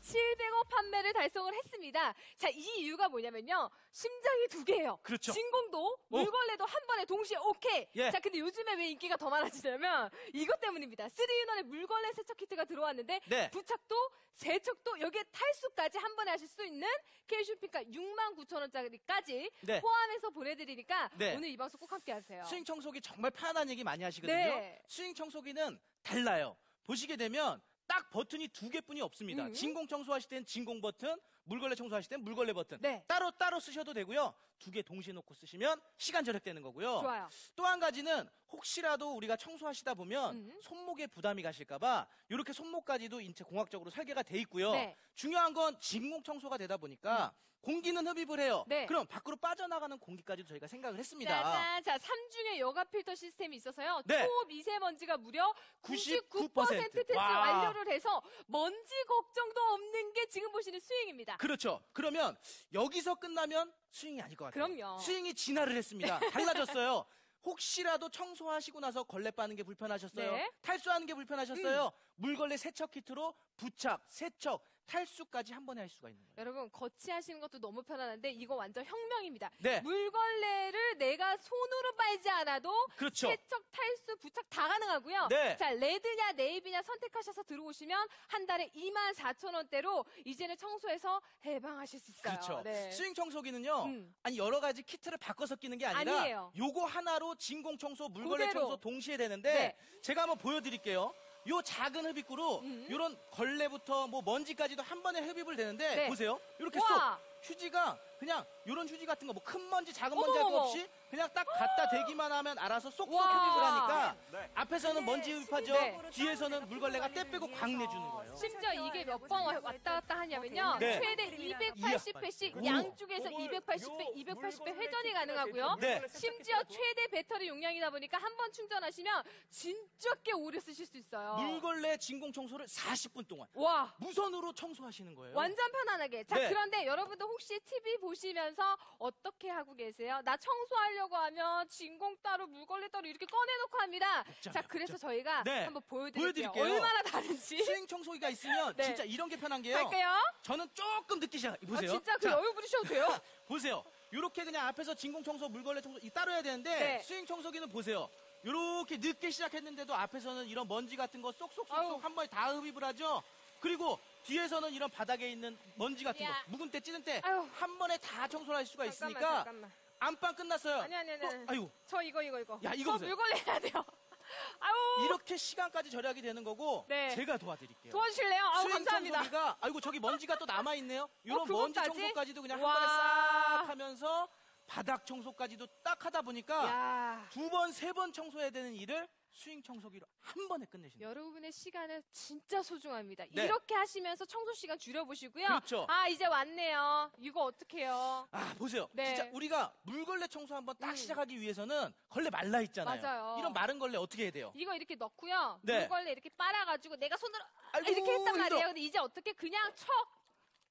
700억 판매를 달성을 했습니다. 자, 이 이유가 뭐냐면요. 심장이 두 개예요. 그렇죠. 진공도, 물걸레도 한 번에 동시에 오케이. 예. 자, 근데 요즘에 왜 인기가 더 많아지냐면 이것 때문입니다. 3인원의 물걸레 세척 키트가 들어왔는데 네. 부착도, 세척도 여기에 탈수까지 한 번에 하실 수 있는 K쇼핑가 69,000원짜리까지 네. 포함해서 보내드리니까 네. 오늘 이 방송 꼭 함께 하세요. 스윙 청소기 정말 편안한 얘기 많이 하시거든요. 네. 스윙 청소기는 달라요. 보시게 되면 딱 버튼이 두 개뿐이 없습니다. 음. 진공 청소하실 땐 진공 버튼, 물걸레 청소하실 땐 물걸레 버튼. 네. 따로 따로 쓰셔도 되고요. 두 개 동시에 놓고 쓰시면 시간 절약되는 거고요. 좋아요. 또 한 가지는 혹시라도 우리가 청소하시다 보면 음. 손목에 부담이 가실까봐 이렇게 손목까지도 인체 공학적으로 설계가 돼 있고요. 네. 음. 중요한 건 진공 청소가 되다 보니까 공기는 흡입을 해요. 네. 그럼 밖으로 빠져나가는 공기까지도 저희가 생각을 했습니다. 자, 3중에 여가 필터 시스템이 있어서요. 네. 초미세먼지가 무려 99% 99% 테스트 와. 완료를 해서 먼지 걱정도 없는 게 지금 보시는 스윙입니다. 그렇죠. 그러면 여기서 끝나면 스윙이 아닐 것 같아요. 그럼요. 스윙이 진화를 했습니다. 달라졌어요. 혹시라도 청소하시고 나서 걸레 빠는 게 불편하셨어요? 네. 음. 탈수하는 게 불편하셨어요? 물걸레 세척 키트로 부착, 세척, 탈수까지 한 번에 할 수가 있는 거예요. 여러분 거치하시는 것도 너무 편안한데 이거 완전 혁명입니다. 네. 물걸레를 내가 손으로 빨지 않아도 그렇죠. 세척, 탈수, 부착 다 가능하고요. 네. 자 레드냐 네이비냐 선택하셔서 들어오시면 한 달에 2만 4천 원대로 이제는 청소에서 해방하실 수 있어요. 그렇죠. 네. 스윙 청소기는요. 음. 아니 여러 가지 키트를 바꿔서 끼는 게 아니라 아니에요. 요거 하나로 진공 청소, 물걸레 그대로. 청소 동시에 되는데 네. 제가 한번 보여드릴게요. 요 작은 흡입구로 음. 요런 걸레부터 뭐 먼지까지도 한 번에 흡입을 되는데 네. 보세요. 이렇게 와. 쏙 휴지가 그냥 요런 휴지 같은 거 뭐 큰 먼지 작은 먼지 할 거 어머머머. 없이 그냥 딱 갖다 대기만 하면 알아서 쏙쏙 와. 흡입을 하니까 네. 앞에서는 먼지 흡입하죠. 네. 뒤에서는 물걸레가 때 빼고 광 내주는 거예요. 심지어 이게 몇 번 왔다 갔다 하냐면요. 네. 최대 280회씩 오. 양쪽에서 요걸- 280회, 요 280회 물건을 회전이 가능하고요. 네. 심지어 최대 배터리 용량이다 보니까 한 번 충전하시면 진짜 꽤 오래 쓰실 수 있어요. 물걸레 진공 청소를 40분 동안 와. 무선으로 청소하시는 거예요. 완전 편안하게. 자, 네. 그런데 여러분들 혹시 TV 보시면서 어떻게 하고 계세요? 나 청소하려고 하면 진공 따로 물걸레 따로 이렇게 꺼내놓고 합니다. 복잡해요, 자, 그래서 복잡해. 저희가 네. 한번 보여드릴게요. 보여드릴게요. 얼마나 다른지. 스윙 청소기가 있으면 네. 진짜 이런 게 편한 게요. 갈게요. 저는 조금 시작. 아, 보세요. 진짜 그 자, 여유 부리셔도 돼요. 보세요. 이렇게 그냥 앞에서 진공 청소, 물걸레 청소 이 따로 해야 되는데 네. 스윙 청소기는 보세요. 이렇게 늦게 시작했는데도 앞에서는 이런 먼지 같은 거. 쏙쏙쏙쏙 한 번에 다 흡입을 하죠. 그리고 뒤에서는 이런 바닥에 있는 먼지 같은 거, 야. 묵은 때, 찌는 때 아유. 한 번에 다 청소를 할 수가 잠깐만, 있으니까 잠깐만. 안방 끝났어요. 아니, 아니, 아니, 어. 아유, 저 이거 이거 이거. 야, 이거 저 보세요. 물걸레 해야 돼요. 아우. 이렇게 시간까지 절약이 되는 거고 네. 제가 도와드릴게요. 도와주실래요? 아우 스윙 감사합니다. 어, 청소기가 아이고 저기 먼지가 또 남아 있네요. 이런 먼지 그것까지? 청소까지도 그냥 와. 한 번에 싹 하면서 바닥 청소까지도 딱 하다 보니까 야. 두 번 세 번 청소해야 되는 일을 스윙 청소기로 한 번에 끝내신다. 여러분의 시간은 진짜 소중합니다. 네. 이렇게 하시면서 청소 시간 줄여보시고요. 그렇죠. 아 이제 왔네요. 이거 어떡해요? 아 보세요. 네. 진짜 우리가 물걸레 청소 한번 딱 음. 시작하기 위해서는 걸레 말라 있잖아요. 맞아요. 이런 마른 걸레 어떻게 해야 돼요? 이거 이렇게 넣고요. 네. 물걸레 이렇게 빨아가지고 내가 손으로 아이고, 이렇게 했단 말이에요. 근데 이제 어떻게 그냥 척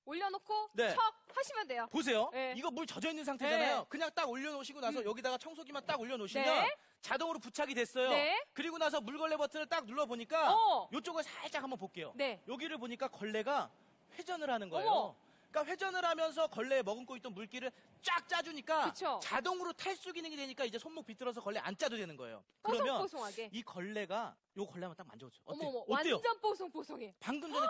올려놓고 네. 척 하시면 돼요. 보세요. 네. 이거 물 젖어 있는 상태잖아요. 네. 그냥 딱 올려놓으시고 나서 음. 여기다가 청소기만 딱 올려놓으시면 네. 자동으로 부착이 됐어요. 네. 그리고 나서 물걸레 버튼을 딱 눌러보니까 어. 이쪽을 살짝 한번 볼게요. 네. 여기를 보니까 걸레가 회전을 하는 거예요. 어머. 그러니까 회전을 하면서 걸레에 머금고 있던 물기를 쫙 짜주니까 그쵸. 자동으로 탈수 기능이 되니까 이제 손목 비틀어서 걸레 안 짜도 되는 거예요. 그러면 뽀송뽀송하게. 이 걸레가 요 걸레 한번 딱 만져보세요. 어때? 어머 어머 어때요? 완전 뽀송뽀송해. 방금 전에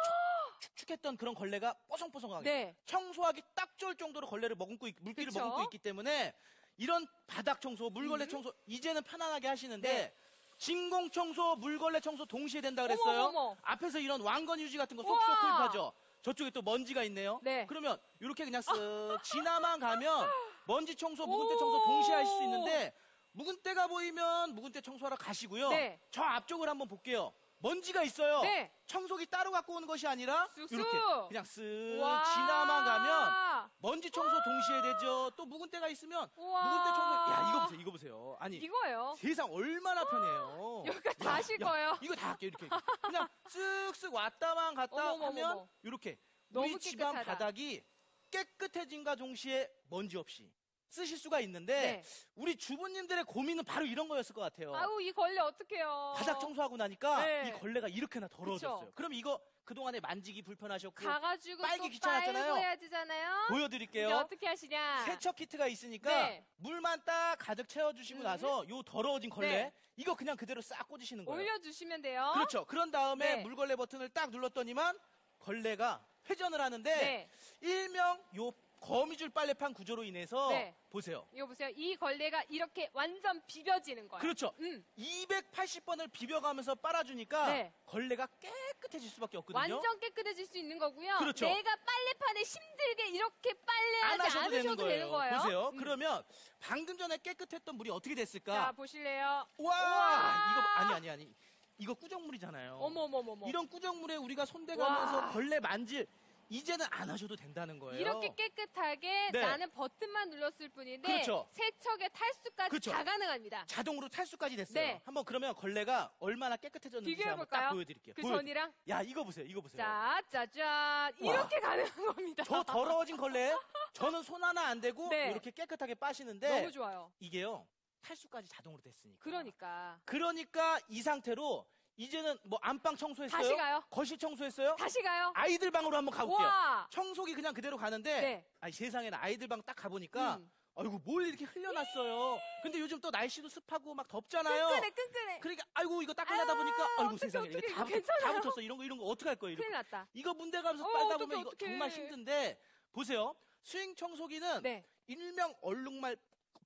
축, 축축했던 그런 걸레가 뽀송뽀송하게 네. 청소하기 딱 좋을 정도로 걸레를 머금고 있- 물기를 그쵸? 머금고 있기 때문에 이런 바닥 청소, 물걸레 음. 청소 이제는 편안하게 하시는데 네. 진공 청소, 물걸레 청소 동시에 된다 그랬어요. 어머, 어머. 앞에서 이런 왕건 유지 같은 거 쏙쏙. 흡입하죠. 저쪽에 또 먼지가 있네요. 네. 그러면 이렇게 그냥 쓱 지나만 가면 먼지 청소, 묵은 때 오. 청소 동시에 하실 수 있는데 묵은 때가 보이면 묵은 때 청소하러 가시고요. 네. 저 앞쪽을 한번 볼게요. 먼지가 있어요. 네. 청소기 따로 갖고 오는 것이 아니라 쑥쑥. 이렇게 그냥 쓱 와. 지나만 가면 먼지 청소 동시에 되죠. 또 묵은 때가 있으면 우와. 묵은 때 청소 야 이거 보세요. 이거 보세요. 아니 이거예요. 세상 얼마나 편해요. 여기가 다 야, 하실 야, 거예요. 이거 다 할게요. 이렇게 그냥 쓱쓱 왔다만 갔다 어머머머머. 하면 이렇게 우리 집안 깨끗하다. 바닥이 깨끗해진과 동시에 먼지 없이 쓰실 수가 있는데 네. 우리 주부님들의 고민은 바로 이런 거였을 것 같아요. 아우 이 걸레 어떡해요. 바닥 청소하고 나니까 네. 이 걸레가 이렇게나 더러워졌어요. 그쵸. 그럼 이거 그동안에 만지기 불편하셨고 가가지고 빨기 또 귀찮았잖아요. 빨고 해야 되잖아요. 이제 보여드릴게요. 어떻게 하시냐? 세척 키트가 있으니까 네. 물만 딱 가득 채워주시고 음. 나서 요 더러워진 걸레 네. 이거 그냥 그대로 싹 꽂으시는 거예요. 올려주시면 돼요. 그렇죠. 그런 다음에 네. 물걸레 버튼을 딱 눌렀더니만 걸레가 회전을 하는데 네. 일명 요 거미줄 빨래판 구조로 인해서 네. 보세요. 이거 보세요. 이 걸레가 이렇게 완전 비벼지는 거예요. 그렇죠. 음, 280번을 비벼가면서 빨아주니까 네. 걸레가 깨끗해질 수밖에 없거든요. 완전 깨끗해질 수 있는 거고요. 그렇죠. 내가 빨래판에 힘들게 이렇게 안 빨래하지 하셔도 되는 않으셔도 거예요. 되는 거예요. 보세요. 음. 그러면 방금 전에 깨끗했던 물이 어떻게 자 됐을까? 보실래요? 와, 우와. 이거 아니 아니 아니. 이거 꾸정물이잖아요. 어머 어머 어머. 이런 꾸정물에 우리가 손대가면서 와. 걸레 만질 이제는 안 하셔도 된다는 거예요. 이렇게 깨끗하게 네. 나는 버튼만 눌렀을 뿐인데 그렇죠. 세척의 탈수까지 그렇죠. 다 가능합니다. 자동으로 탈수까지 됐어요. 네. 한번 그러면 걸레가 얼마나 깨끗해졌는지 비교해 볼까요? 보여드릴게요. 그 보여- 전이랑 야 이거 보세요. 이거 보세요. 자 짜잔 이렇게 가능한 겁니다. 저 더러워진 걸레 저는 손 하나 안 대고 네. 이렇게 깨끗하게 빠시는데 너무 좋아요. 이게요 탈수까지 자동으로 됐으니까. 그러니까 그러니까 이 상태로 이제는 뭐 안방 청소했어요? 다시 가요. 거실 청소했어요? 다시 가요. 아이들 방으로 한번 가볼게요. 와. 청소기 그냥 그대로 가는데 네. 아니 세상에는 아이들 방 딱 가보니까 음. 아이고 뭘 이렇게 흘려놨어요. 근데 요즘 또 날씨도 습하고 막 덥잖아요. 끈끈해 끈끈해. 그러니까 아이고 이거 닦으려다 아, 보니까 아이고 어떡해, 세상에 어떡해, 이거 다, 괜찮아요? 다 붙었어. 이런 거 이런 거 어떡할 거예요? 이거, 큰일 났다. 이거 문대 가면서 어, 빨다 보면 이거. 정말 힘든데 보세요. 스윙 청소기는 네. 일명 얼룩말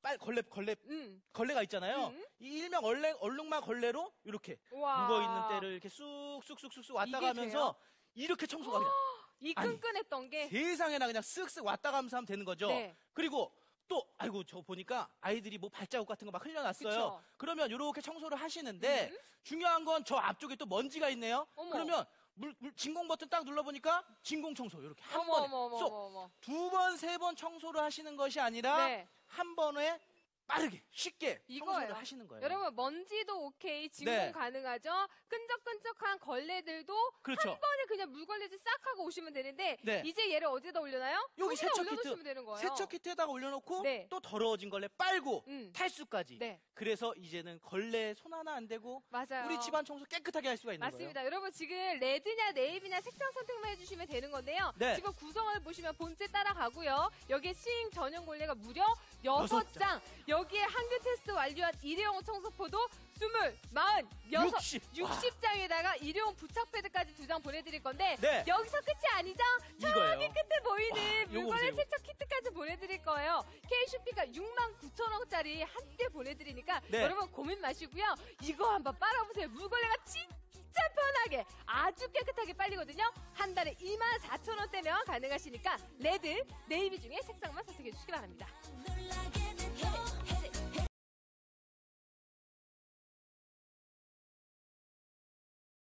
빨 걸레 걸레 음. 걸레가 있잖아요. 음. 이 일명 얼레, 얼룩말 걸레로 이렇게 와. 묵어 있는 때를 이렇게 쑥쑥쑥쑥쑥 왔다 가면서 돼요? 이렇게 청소가 그냥 이 아니, 끈끈했던 게 세상에나 그냥 쓱쓱 왔다 가면서 하면 되는 거죠. 네. 그리고 또 아이고 저 보니까 아이들이 뭐 발자국 같은 거 막 흘려놨어요. 그쵸. 그러면 이렇게 청소를 하시는데 음. 중요한 건 저 앞쪽에 또 먼지가 있네요. 어머. 그러면 물, 물- 진공 버튼 딱 눌러보니까 진공 청소 이렇게 한 어머 번에 쏙. 두 번, 세 번 청소를 하시는 것이 아니라 네. 한 번에 빠르게 쉽게 이거예요. 하시는 거예요. 여러분 먼지도 오케이 진공 네. 가능하죠. 끈적끈적한 걸레들도 그렇죠. 한 번에 그냥 물걸레질 싹 하고 오시면 되는데 네. 이제 얘를 어디다 올려놔요? 여기 여기다 세척 올려놓으시면 키트, 되는 거예요. 세척 키트에다가 올려놓고 네. 또 더러워진 걸레 빨고 음. 탈수까지. 네 그래서 이제는 걸레 손 하나 안 대고 맞아요. 우리 집안 청소 깨끗하게 할 수가 있는 맞습니다. 여러분 지금 레드냐 네이비냐 색상 선택만 해주시면 되는 건데요. 네. 지금 구성을 보시면 본체 따라가고요. 여기에 스윙 전용 걸레가 무려 여섯 6장. 여기 에 항균 테스트 완료한 일회용 청소포도 20, 40, 6, 60. 60 장에다가 일회용 부착 패드까지 두 장 보내드릴 건데 네. 여기서 끝이 아니죠? 이거예요. 저기 끝에 보이는 와, 요거 물건의 보세요. 세척 키트까지 보내드릴 거예요. K쇼핑가 6만 9천 원짜리 한 개 보내드리니까 네. 여러분 고민 마시고요. 이거 한번 빨아보세요. 물걸레가 진짜 편하게 아주 깨끗하게 빨리거든요. 한 달에 2만 4천 원대면 가능하시니까 레드, 네이비 중에 색상만 선택해 주시기 바랍니다. 놀라게